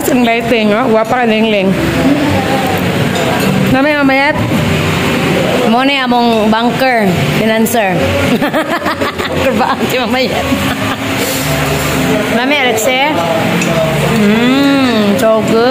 guys, ang lighting, oh. Wapa ka lingling. Nami mamayat. Mo ni among banker, financer. Kurbaan si mamayat. Nami Alexe. Mmm, so good.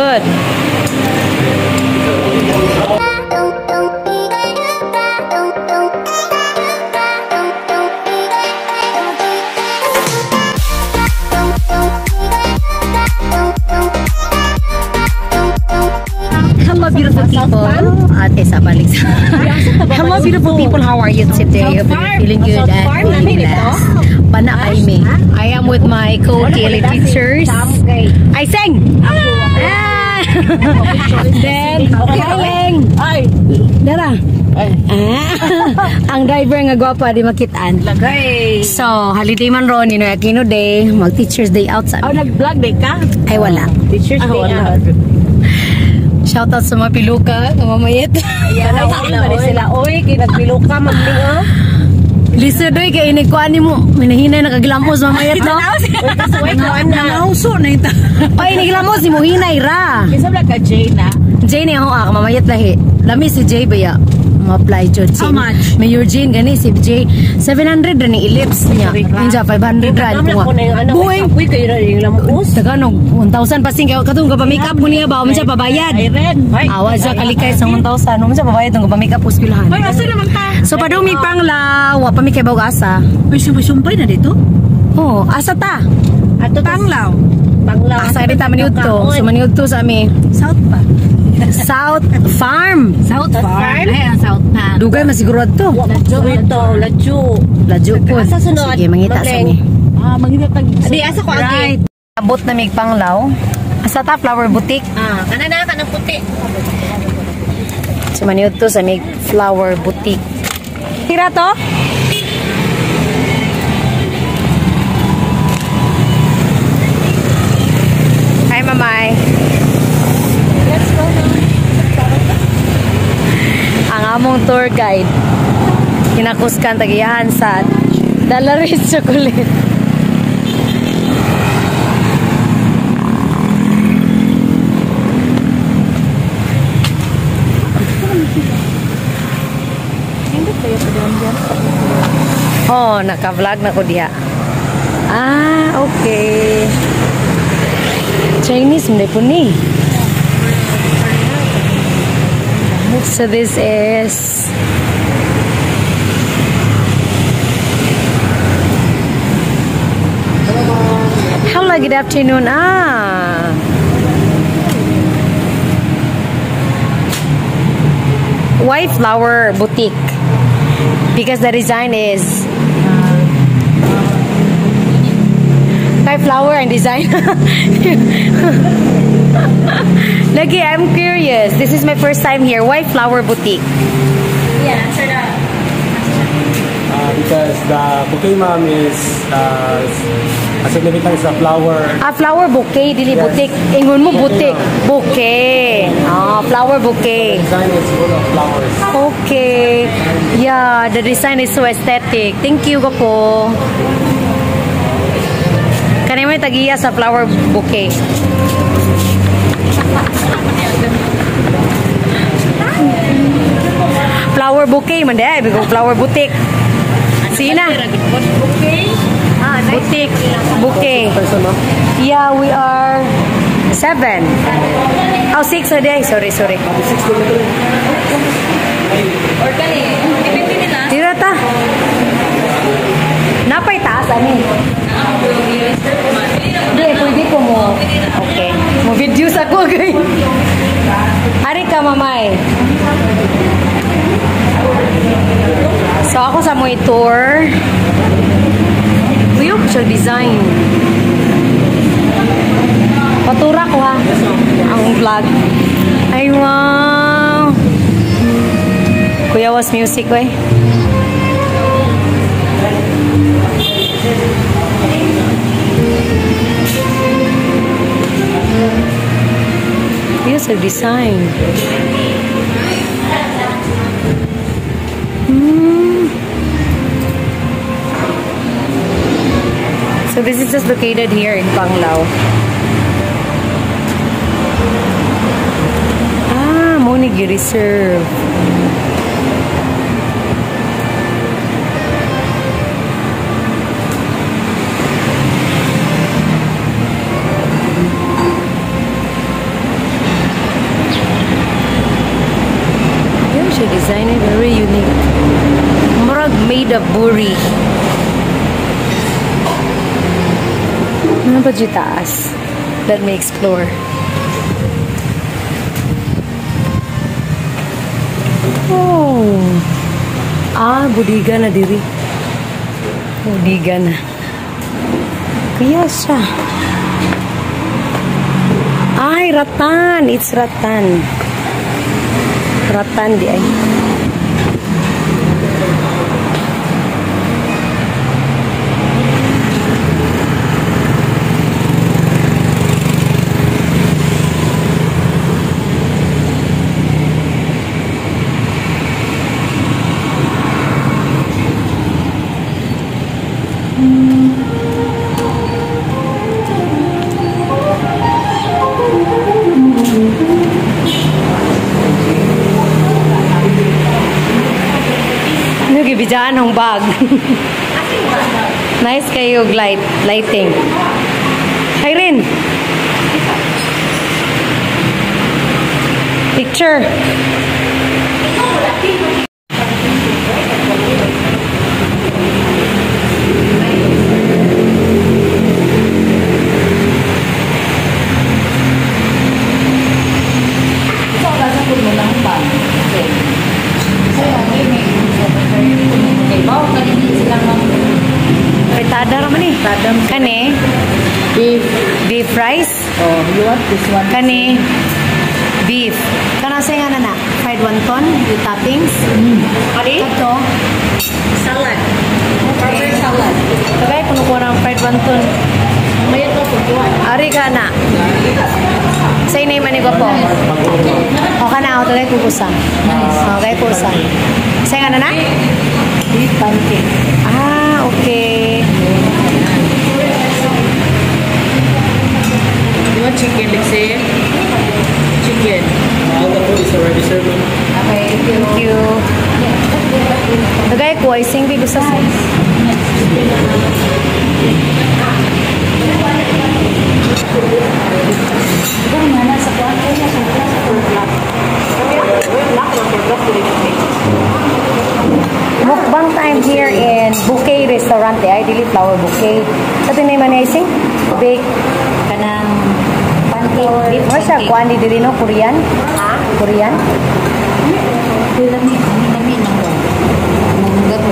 Hello, beautiful people. How are you today? Hope you're feeling good and feeling blessed. Bana Aime. I am with my co-KLA teachers. I sing! Ah! Then, Kaling! Ay! Dara! Ah, ang driver nga gwapa di makitaan. Lagay! So, holiday man ron, you know, Aquino Day, mag-teacher's day out sa Oh, nag-vlog day ka? Ay, wala. Teacher's Ah, day out. Shoutout sa mga piluka, mamayit. Yan, ay sila. Oy, kinagpilo ka, magling oh. Lisa doy kay ini kuan mo. Minahinay nakaglamos mamayat no. Kasuway ko, ana. Nauso na ita. Ay ini glamos si mo hinay ra. Wala ka, Jane, ah. Jay ni ako ah mamayat lahi. Lami si Jay ba ya? Ma-apply jud si. May Eugene gani si Jay 700 ra ni ellipse niya. Ninja 500 ra ko. Buhay. Uy, kayo na yung lamuos. Taganog 1000 pasing kay katong ka makeup ko niya ba? Unsa pabayad? Awa siya kalikay sa 1000. Unsa pabayad tong makeup hospilahan. Ay, asa naman ta? So padumi pang law, wa pa mi kay bawg asa. May sumpay na dito? Oh, asa ta? Ato Panglaw. Panglaw. Asa di ta maniud to. So maniud to sa ami. South pa. South Farm. South Farm? Ay, ang South Farm. Dugay masiguro to. Ladyo ito, ladyo. Ladyo po. Asa sunod? Sige, mangita sa mi. Ah, mangita tag... Di, asa ko Right. Abot na mig panglaw. Asa ta flower boutique. Ah, kana na ka ng puti. So maniud to sa mig flower boutique. Tira to? Hi, mamay. Ang among tour guide kinakuskan tagiyahan sa Dalaris Chocolate Oh, naka-vlog na ko diha. Ah, okay. Chinese mo po ni. So this is Hello, good afternoon. Ah. White flower boutique because the design is White flower and design. Lagi, I'm curious. This is my first time here. White flower boutique. Yeah, answer that. Uh, because the bouquet ma'am is uh, a significance of flower. Ah, flower bouquet, dili Yes. boutique. Ingon mo boutique. Bouquet. Ah, flower bouquet. Design is full of flowers. Okay. Yeah, the design is so aesthetic. Thank you ko po. Kanina may tagiya sa flower bouquet. Flower bouquet man day, bigo flower boutique. Sina? Boutique. Bouquet. Yeah, we are seven. Oh, six a day. Sorry, sorry. Or kani. Tira ta. Napay taas, ani. Hindi, pwede ko mo. Okay. Mo videos ako, gay. Ari ka, mamay. So, ako sa mo tour. Uyok siya design. Patura ko ha. Ang vlog. Ay, wow. Kuya was music, eh. sa design. Hmm. So this is just located here in Panglao. Ah, Monigi Reserve. Buri. Ano ba dyan taas? Let me explore. Oh. Ah, budiga na diri. Budiga na. Kaya siya. Ay, ratan. It's ratan. Ratan di ay. Ano gibidaan ng bag? nice kayo light, lighting. Irene! Picture. Beef. Beef rice? Oh, you want this one? Kani? Beef. Kana sa nga na Fried wonton with toppings. Kani? Ito. Salad. Okay. salad. Tagay, kuno ko ng fried wonton. May ito po Ari ka na. Say name ani ko po. O ka na, o tagay kukusa. Okay, kusa. Say nga na na? Beef pancake. Ah, okay. Want chicken, Lexi? Chicken. All the food is already served. Okay, thank you. Tagay ko, ay sing bigo sa size. Mukbang time here in Bouquet Restaurant. Ay, dili flower bouquet. Sa tinay man ay sing? Bake. Kanang pancake. Ano siya? Kuan di dili no? Korean? Ha? Korean? Dami, dami, dami nang wa. Nang gato.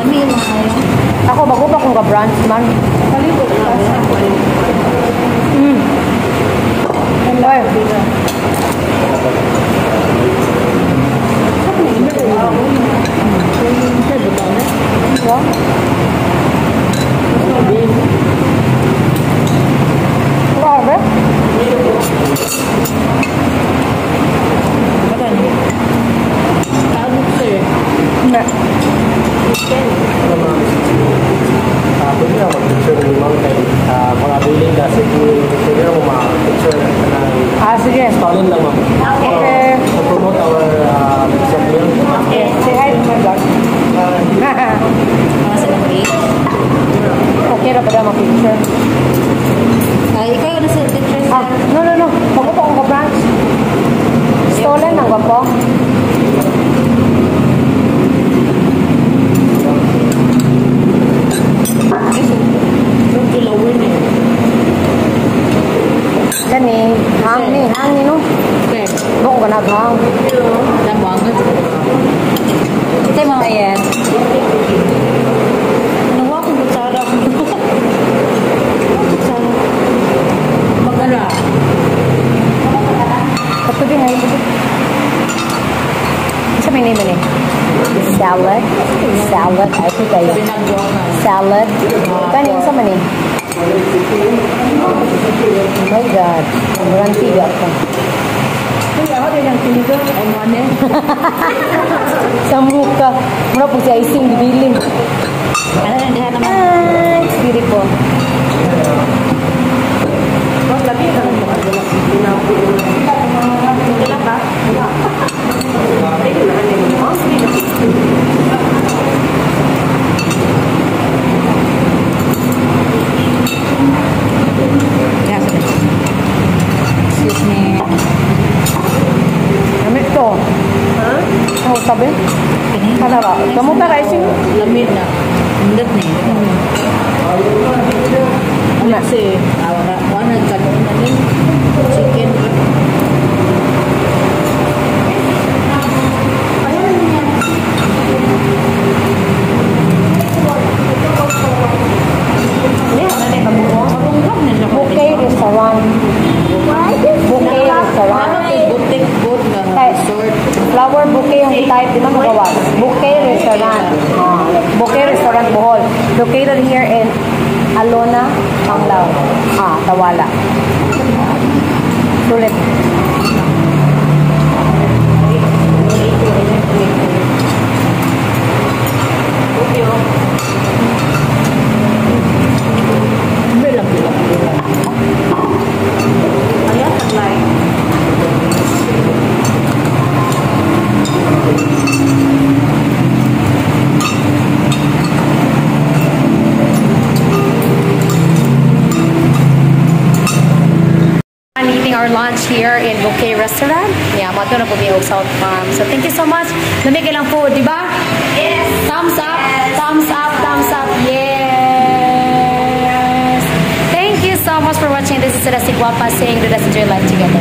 Dami yung mga yun. Ako, bago pa kung ka-brunch man. Mm. Ay. Grabe. Hindi. Ano, ma'am? Ah, pwede na mag-picture ni ma'am kay ah, mga billing kasi pwede na mo ma-picture na Ah, sige. Stalin lang, ma'am. Okay. So, to promote our uh, some meal. Okay. Say hi to my vlog. Mga sa lamig. okay na ba daw mag-picture? Ay, ikaw na sa picture Ah, no, no, no. Bago pa kung ka-brunch. Stolen lang ba po? Kani, hang ni, hang ni no. Okay. Bako ka naghang. Nabangan sa Ito yung mga yan. Nawa kong kutsara ko. Kutsara. Magala. Kapag nga yun. Sa may name ni? Salad. Salad. I think I Pinagwa ka. Salad. Kani sa man eh? Oh my God. Murang tiga ka. Kaya ako din ang tinigo. Ang wane. Sa muka. Mura po siya ising bibiling. Ano na dihan naman. Ah, it's beautiful. Mas labi ka lang mga sabi? Kanara. Kamu ka rising? Lamit na. Hindot na yun. Kasi, awara, wala ka na ni chicken. Bouquet restaurant. Bouquet restaurant. Butik good nga Kay- resort. Flower bouquet yung type, di ba magawas? Bouquet restaurant. Ah, bouquet restaurant Bohol. Located here in Alona, Panglao. Ah, Tawala. Sulit. Our lunch here in Bouquet Restaurant. Yeah, mato na po og South Farm. So thank you so much. Lamig lang food, di ba? Yes. Thumbs up. Thumbs up. Thumbs up. Yes. Thank you so much for watching. This is Rasi Guapa saying let us enjoy life together.